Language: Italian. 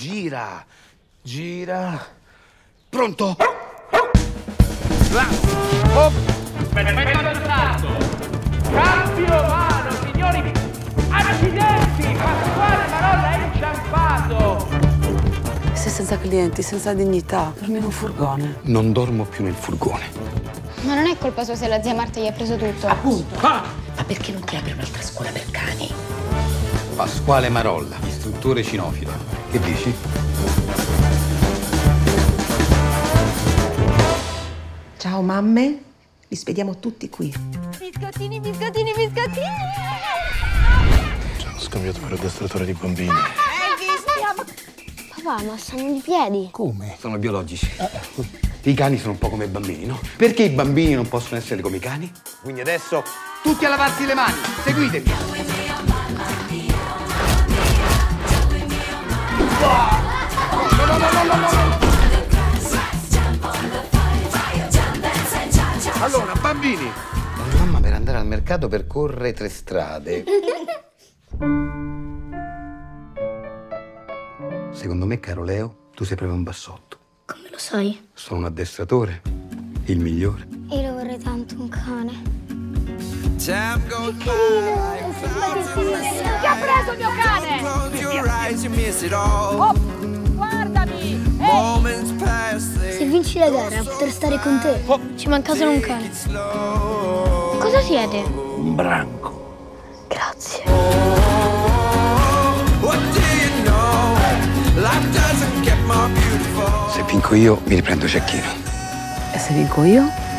Gira, gira. Pronto? Oh. Perfetto salto. Cambio mano, signori. Accidenti, Pasquale Marolla è inciampato. Sei senza clienti, senza dignità. Dormi in un furgone. Non dormo più nel furgone. Ma non è colpa sua se la zia Marta gli ha preso tutto. Appunto. Ah. Ma perché non ti apri un'altra scuola per cani? Pasquale Marolla, istruttore cinofilo. Che dici? Ciao mamme, li spediamo tutti qui. Biscottini, biscottini, biscottini! Ci hanno scambiato per addestratore di bambini. Papà, ma stanno di piedi. Come? Sono biologici. I cani sono un po' come i bambini, no? Perché i bambini non possono essere come i cani? Quindi adesso tutti a lavarsi le mani, seguitemi. Allora, bambini. La mamma per andare al mercato percorre tre strade. Secondo me, caro Leo, tu sei proprio un bassotto. Come lo sai? Sono un addestratore, il migliore. Io lo vorrei tanto un cane. Time goes Che ha preso il mio cane? Oh, la gara potrò stare con te. Ci manca solo un cane. Cosa siete? Un branco. Grazie. Se vinco io, mi riprendo Cecchino. E se vinco io?